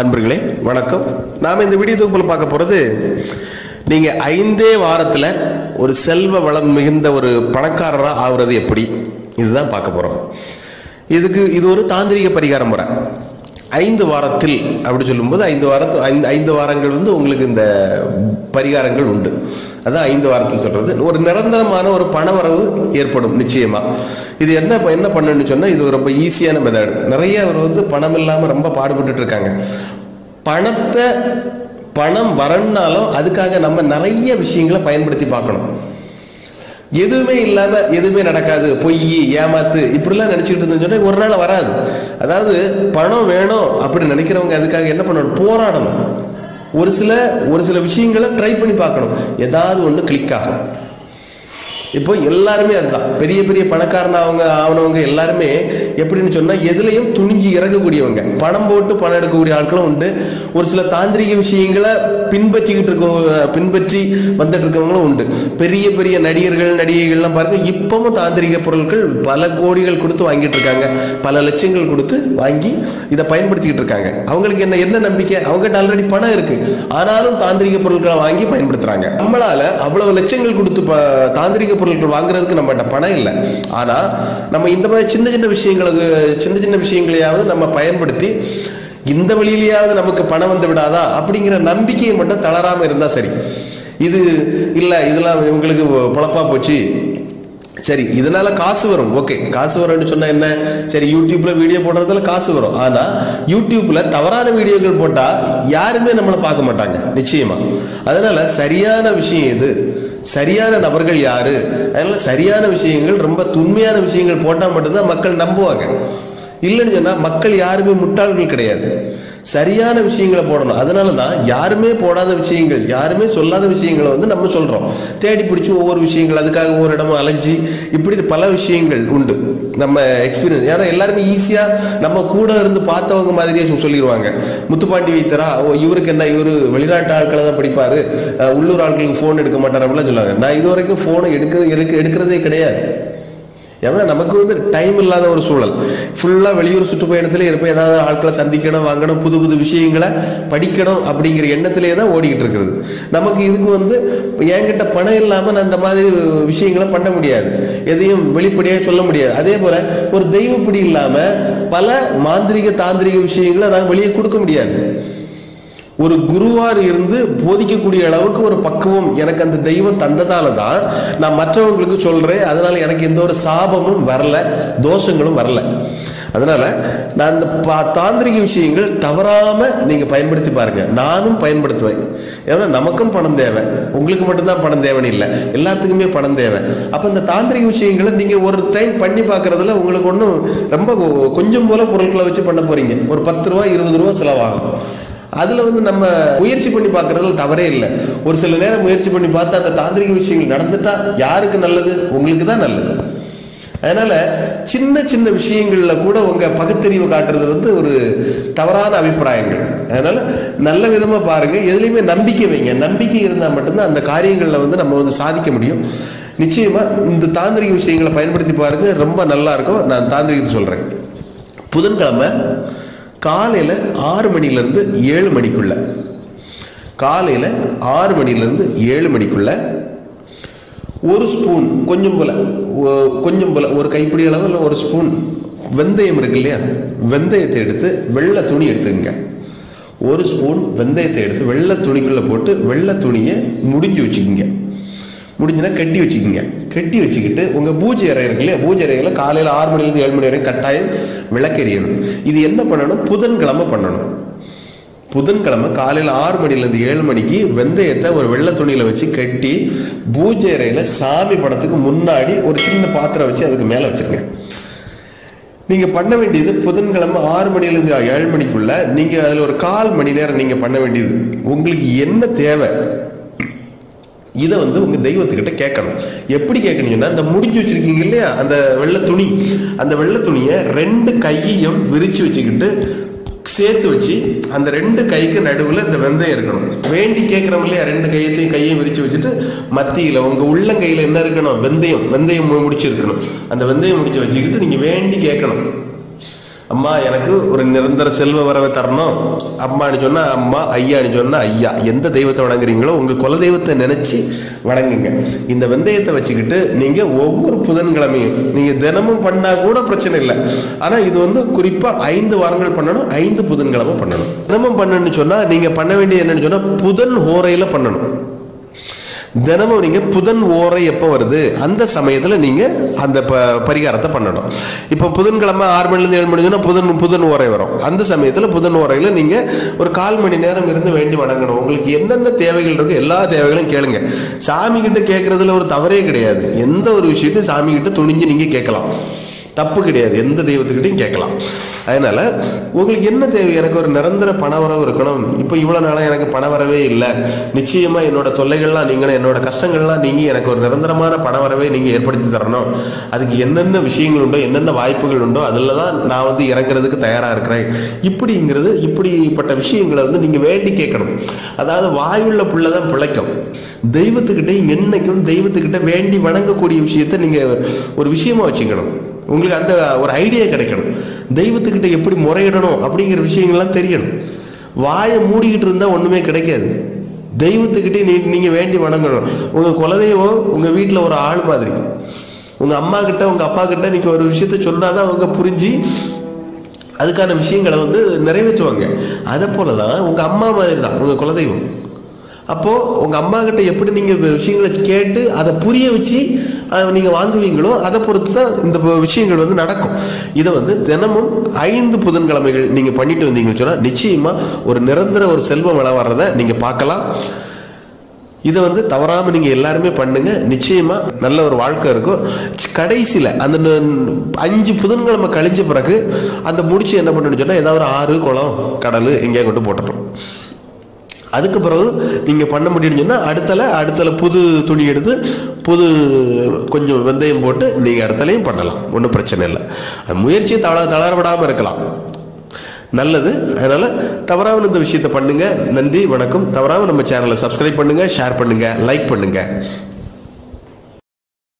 அன்பர்களே வணக்கம். நாம் இந்த வீடியோ தொகுப்பில் பார்க்க போகிறது நீங்கள் ஐந்தே வாரத்தில் ஒரு செல்வ வளம் மிகுந்த ஒரு பணக்காரராக ஆகுறது எப்படி? இதுதான் பார்க்க போகிறோம் இதுக்கு இது ஒரு தாந்திரிக பரிகார முறை. ஐந்து வாரத்தில் அப்படி சொல்லும்போது ஐந்து வாரத்து ஐந்து ஐந்து வாரங்கள் வந்து உங்களுக்கு இந்த பரிகாரங்கள் உண்டு. அதான் ஐந்து வாரத்தில் சொல்கிறது ஒரு நிரந்தரமான ஒரு பணவரவு ஏற்படும் நிச்சயமாக இது என்ன இப்போ என்ன பண்ணணும்னு சொன்னால் இது ரொம்ப ஈஸியான மெத்தட் நிறைய அவர் வந்து பணம் இல்லாமல் ரொம்ப பாடுபட்டு இருக்காங்க. பணத்தை பணம் வரணுனாலும் அதுக்காக நம்ம நிறைய விஷயங்களை பயன்படுத்தி பார்க்கணும். எதுவுமே இல்லாமல் எதுவுமே நடக்காது. பொய் ஏமாத்து இப்படிலாம் நினச்சிக்கிட்டு இருந்தேன்னு சொன்னால் ஒரு நாள் வராது. அதாவது பணம் வேணும் அப்படின்னு நினைக்கிறவங்க அதுக்காக என்ன பண்ணணும்? போராடணும். ஒரு சில ஒரு சில விஷயங்களை ட்ரை பண்ணி பார்க்கணும். ஏதாவது ஒன்று கிளிக் ஆகும். இப்போ எல்லாருமே அதுதான். பெரிய பெரிய பணக்காரன் அவங்க ஆனவங்க எல்லாருமே எப்படின்னு சொன்னா எதுலையும் துணிஞ்சு இறங்கக்கூடியவங்க. பணம் போட்டு பணம் எடுக்கக்கூடிய ஆட்களும் உண்டு. ஒரு சில தாந்திரிக விஷயங்களை பின்பற்றிக்கிட்டு இருக்கவங்க பின்பற்றி வந்துட்டு இருக்கவங்களும் உண்டு. பெரிய பெரிய நடிகர்கள் நடிகைகள்லாம் பாருங்க இப்பவும் தாந்திரிக பொருட்கள் பல கோடிகள் கொடுத்து வாங்கிட்டு இருக்காங்க. பல லட்சங்கள் கொடுத்து வாங்கி இதை பயன்படுத்திக்கிட்டு இருக்காங்க. அவங்களுக்கு என்ன என்ன நம்பிக்கை? அவங்ககிட்ட ஆல்ரெடி பணம் இருக்கு. ஆனாலும் தாந்திரிக பொருட்களை வாங்கி பயன்படுத்துறாங்க. நம்மளால அவ்வளவு லட்சங்கள் கொடுத்து தாந்திரிக பொருட்கள் வாங்குறதுக்கு நம்மகிட்ட பணம் இல்லை. ஆனா நம்ம இந்த மாதிரி சின்ன சின்ன விஷயங்களுக்கு சின்ன சின்ன விஷயங்களையாவது நம்ம பயன்படுத்தி இந்த வழியிலேயாவது நமக்கு பணம் வந்து விடாதா அப்படிங்கிற நம்பிக்கையை மட்டும் தளராமல் இருந்தா சரி. இது இல்லை இதெல்லாம் இவங்களுக்கு பொழப்பா போச்சு. சரி இதனால காசு வரும். ஓகே காசு வரும்னு சொன்னா என்ன? சரி யூடியூப்ல வீடியோ போடுறதுல காசு வரும். ஆனா யூடியூப்ல தவறான வீடியோக்கள் போட்டா யாருமே நம்மளை பார்க்க மாட்டாங்க நிச்சயமா. அதனால சரியான விஷயம் எது? சரியான நபர்கள் யாரு? அதனால சரியான விஷயங்கள் ரொம்ப துண்மையான விஷயங்கள் போட்டா மட்டும்தான் மக்கள் நம்புவாங்க. இல்லைன்னு சொன்னா மக்கள் யாருமே முட்டாள்கள் கிடையாது. சரியான விஷயங்களை போடணும். அதனால தான் யாருமே போடாத விஷயங்கள் யாருமே சொல்லாத விஷயங்களை வந்து நம்ம சொல்கிறோம் தேடி பிடிச்சி ஒவ்வொரு விஷயங்கள் அதுக்காக ஒவ்வொரு இடமும் அலைஞ்சி இப்படி பல விஷயங்கள் உண்டு. நம்ம எக்ஸ்பீரியன்ஸ் ஏன்னா எல்லாருமே ஈஸியாக நம்ம கூட இருந்து பார்த்தவங்க மாதிரியே சொல்லிடுவாங்க முத்துப்பாண்டி வைத்தரா ஓ இவருக்கு என்ன இவரு வெளிநாட்டு ஆட்களை தான் படிப்பாரு. உள்ளூர் ஆட்களுக்கு ஃபோன் எடுக்க மாட்டார் அப்படிலாம் சொல்லுவாங்க. நான் இது வரைக்கும் ஃபோனை எடுக்க எடுக்க எடுக்கிறதே கிடையாது. ஏன்னா நமக்கு வந்து டைம் இல்லாத ஒரு சூழல். ஃபுல்லாக வெளியூர் சுற்றுப்பயணத்தில் இருப்போம் ஏதாவது ஆட்களை சந்திக்கணும் வாங்கணும் புது புது விஷயங்களை படிக்கணும் அப்படிங்கிற எண்ணத்திலே தான் ஓடிக்கிட்டு இருக்கிறது. நமக்கு இதுக்கு வந்து என்கிட்ட பணம் இல்லாமல் நான் இந்த மாதிரி விஷயங்களை பண்ண முடியாது. எதையும் வெளிப்படையாக சொல்ல முடியாது. அதே போல் ஒரு தெய்வப்படி இல்லாமல் பல மாந்திரிக தாந்திரிக விஷயங்களை நாங்கள் வெளியே கொடுக்க முடியாது. ஒரு குருவார் இருந்து போதிக்கக்கூடிய அளவுக்கு ஒரு பக்குவம் எனக்கு அந்த தெய்வம் தந்ததால தான் நான் மற்றவங்களுக்கு சொல்றேன். அதனால எனக்கு எந்த ஒரு சாபமும் வரல தோஷங்களும் வரல. அதனால நான் இந்த பா- தாந்திரிக விஷயங்கள் தவறாம நீங்க பயன்படுத்தி பாருங்க. நானும் பயன்படுத்துவேன். ஏன்னா நமக்கும் பணம் தேவை. உங்களுக்கு மட்டும்தான் பணம் தேவைன்னு இல்லை. எல்லாத்துக்குமே பணம் தேவை. அப்ப இந்த தாந்திரிக விஷயங்களை நீங்க ஒரு டைம் பண்ணி பார்க்குறதுல உங்களுக்கு ஒன்றும் ரொம்ப கொஞ்சம் போல பொருட்களை வச்சு பண்ண போறீங்க. ஒரு பத்து ரூபா இருபது ரூபா செலவாகும். அதில் வந்து நம்ம முயற்சி பண்ணி பார்க்கறதுல தவறே இல்லை. ஒரு சில நேரம் முயற்சி பண்ணி பார்த்து அந்த தாந்திரிக விஷயங்கள் நடந்துட்டால் யாருக்கு நல்லது? உங்களுக்கு தான் நல்லது. அதனால் சின்ன சின்ன விஷயங்களில் கூட உங்கள் பகுத்தறிவு காட்டுறது வந்து ஒரு தவறான அபிப்பிராயங்கள். அதனால் நல்ல விதமாக பாருங்கள் எதுலேயுமே நம்பிக்கை வைங்க. நம்பிக்கை இருந்தால் மட்டும்தான் அந்த காரியங்களில் வந்து நம்ம வந்து சாதிக்க முடியும். நிச்சயமாக இந்த தாந்திரிக விஷயங்களை பயன்படுத்தி பாருங்கள் ரொம்ப நல்லா இருக்கும். நான் தாந்திரிகத்தை சொல்கிறேன் புதன்கிழமை காலையில் ஆறு மணிலேருந்து ஏழு மணிக்குள்ள. காலையில் ஆறு மணிலேருந்து ஏழு மணிக்குள்ள. ஒரு ஸ்பூன் கொஞ்சம் போல் ஒ- கொஞ்சம் போல் ஒரு கைப்பிடி அளவு இல்லை ஒரு ஸ்பூன் வெந்தயம் இருக்கு இல்லையா? வெந்தயத்தை எடுத்து வெள்ளை துணி எடுத்துக்கங்க. ஒரு ஸ்பூன் வெந்தயத்தை எடுத்து வெள்ளை துணிக்குள்ளே போட்டு வெள்ளை துணியை முடிஞ்சு வச்சுக்கோங்க. முடிஞ்சுனா கட்டி வச்சுக்கோங்க. கட்டி வச்சுக்கிட்டு உங்கள் பூஜை அறை இருக்கு இல்லையா? பூஜை அறையில் காலையில் ஆறு மணிலேருந்து ஏழு மணி வரைக்கும் கட்டாயம் விளக்கெறியணும். இது என்ன பண்ணணும்? புதன்கிழமை பண்ணணும். புதன்கிழமை காலையில் ஆறு மணிலேருந்து ஏழு மணிக்கு வெந்தயத்தை ஒரு வெள்ளை துணியில் வச்சு கட்டி பூஜை அறையில் சாமி படத்துக்கு முன்னாடி ஒரு சின்ன பாத்திரம் வச்சு அதுக்கு மேலே வச்சிருங்க. நீங்கள் பண்ண வேண்டியது புதன்கிழமை ஆறு மணிலேருந்து ஏழு மணிக்குள்ளே நீங்கள் அதில் ஒரு கால் மணி நேரம் நீங்கள் பண்ண வேண்டியது. உங்களுக்கு என்ன தேவை? இதை வந்து உங்கள் தெய்வத்துக்கிட்ட கேட்கணும். எப்படி கேட்கணும்னா அந்த முடிஞ்சு வச்சுருக்கீங்க இல்லையா? அந்த வெள்ளை துணி. அந்த வெள்ளை துணியை ரெண்டு கையையும் விரித்து வச்சுக்கிட்டு சேர்த்து வச்சு அந்த ரெண்டு கைக்கு நடுவில் இந்த வெந்தயம் இருக்கணும். வேண்டி கேட்குறோம் இல்லையா ரெண்டு கையத்தையும் கையையும் விரித்து வச்சுட்டு மத்தியில் உங்கள் உள்ளங்கையில் என்ன இருக்கணும்? வெந்தயம். வெந்தயம் முடிச்சிருக்கணும். அந்த வெந்தயம் முடிச்சு வச்சுக்கிட்டு நீங்கள் வேண்டி கேட்கணும். அம்மா எனக்கு ஒரு நிரந்தர செல்வ வரவை தரணும். அம்மான்னு சொன்னா அம்மா ஐயான்னு சொன்னா ஐயா. எந்த தெய்வத்தை வணங்குறீங்களோ உங்க குல தெய்வத்தை நினைச்சு வணங்குங்க. இந்த வெந்தயத்தை வச்சுக்கிட்டு நீங்க ஒவ்வொரு புதன்கிழமையும் நீங்க தினமும் பண்ணா கூட பிரச்சனை இல்லை. ஆனா இது வந்து குறிப்பா ஐந்து வாரங்கள் பண்ணணும் ஐந்து புதன்கிழமை பண்ணணும். தினமும் பண்ணணும்னு சொன்னா நீங்க பண்ண வேண்டியது என்னன்னு சொன்னா புதன் ஹோரையில பண்ணணும். தினமும் நீங்க புதன் ஓரை எப்போ வருது? அந்த சமயத்துல நீங்க அந்த ப- பரிகாரத்தை பண்ணணும். இப்போ புதன்கிழமை ஆறு மணிலேருந்து ஏழு மணி புதன் புதன் ஓரை வரும். அந்த சமயத்துல புதன் ஓரையில நீங்க ஒரு கால் மணி நேரம் இருந்து வேண்டி வணங்கணும். உங்களுக்கு என்னென்ன தேவைகள் இருக்கு எல்லா தேவைகளையும் கேளுங்க. சாமி கிட்ட கேட்கறதுல ஒரு தவறே கிடையாது. எந்த ஒரு விஷயத்தையும் சாமி கிட்ட துணிஞ்சு நீங்க கேட்கலாம். தப்பு கிடையாது. எந்த தெய்வத்துக்கிட்டையும் கேட்கலாம். அதனால் உங்களுக்கு என்ன தேவை? எனக்கு ஒரு நிரந்தர பணவரவு இருக்கணும். இப்போ இவ்வளோ நாளாக எனக்கு பணவரவே இல்லை. நிச்சயமாக என்னோட தொல்லைகள்லாம் நீங்களும் என்னோட கஷ்டங்கள்லாம் நீங்கள் எனக்கு ஒரு நிரந்தரமான பணவரவை நீங்கள் ஏற்படுத்தி தரணும். அதுக்கு என்னென்ன விஷயங்கள் உண்டோ என்னென்ன வாய்ப்புகள் உண்டோ அதில் தான் நான் வந்து இறங்குறதுக்கு தயாராக இருக்கிறேன். இப்படிங்கிறது இப்படிப்பட்ட விஷயங்களை வந்து நீங்கள் வேண்டி கேட்கணும். அதாவது வாயுள்ள புள்ள தான் பிழைக்கும். தெய்வத்துக்கிட்டே என்னைக்கும் தெய்வத்துக்கிட்ட வேண்டி வணங்கக்கூடிய விஷயத்த நீங்கள் ஒரு விஷயமா வச்சுக்கணும். உங்களுக்கு அந்த ஒரு ஐடியா கிடைக்கணும். தெய்வத்துக்கிட்ட எப்படி முறையிடணும் அப்படிங்கிற விஷயங்கள்லாம் தெரியணும். வாயை மூடிக்கிட்டு இருந்தால் ஒன்றுமே கிடைக்காது. தெய்வத்துக்கிட்டே நீ நீங்கள் வேண்டி வணங்கணும். உங்கள் குலதெய்வம் உங்கள் வீட்டில் ஒரு ஆள் மாதிரி. உங்கள் அம்மா கிட்ட உங்கள் அப்பா கிட்ட நீங்கள் ஒரு விஷயத்த சொன்னாதான் அவங்க புரிஞ்சு அதுக்கான விஷயங்களை வந்து நிறைவேற்றுவாங்க. அதை போல தான் உங்கள் அம்மா மாதிரி தான் உங்கள் குலதெய்வம். அப்போது உங்கள் அம்மா கிட்ட எப்படி நீங்கள் விஷயங்களை கேட்டு அதை புரிய வச்சு நீங்கள் வாங்குவீங்களோ அதை பொறுத்து தான் இந்த விஷயங்கள் வந்து நடக்கும். இதை வந்து தினமும் ஐந்து புதன்கிழமைகள் நீங்கள் பண்ணிட்டு வந்தீங்கன்னு சொன்னால் நிச்சயமாக ஒரு நிரந்தர ஒரு செல்வம் வள வர்றதை பார்க்கலாம். இதை வந்து தவறாமல் நீங்கள் எல்லாருமே பண்ணுங்க. நிச்சயமாக நல்ல ஒரு வாழ்க்கை இருக்கும். கடைசியில் அந்த ந- அஞ்சு புதன்கிழமை கழிஞ்ச பிறகு அந்த முடிச்சு என்ன பண்ணணும்னு சொன்னால் ஏதாவது ஒரு ஆறு குளம் கடல் எங்கேயா கொண்டு போட்டுரும் அதுக்கு பிறகு நீங்க பண்ண முடியும்னு சொன்னால் அடுத்தல அடுத்தல புது துணி எடுத்து புது கொஞ்சம் வெந்தயம் போட்டு நீங்க அடுத்தலையும் பண்ணலாம். ஒன்றும் பிரச்சனை இல்லை. அது முயற்சியை தள தளரப்படாமல் இருக்கலாம். நல்லது. அதனால தவறாமல் இந்த விஷயத்தை பண்ணுங்க. நன்றி வணக்கம். தவறாமல் நம்ம சேனலை சப்ஸ்கிரைப் பண்ணுங்க ஷேர் பண்ணுங்க லைக் பண்ணுங்க.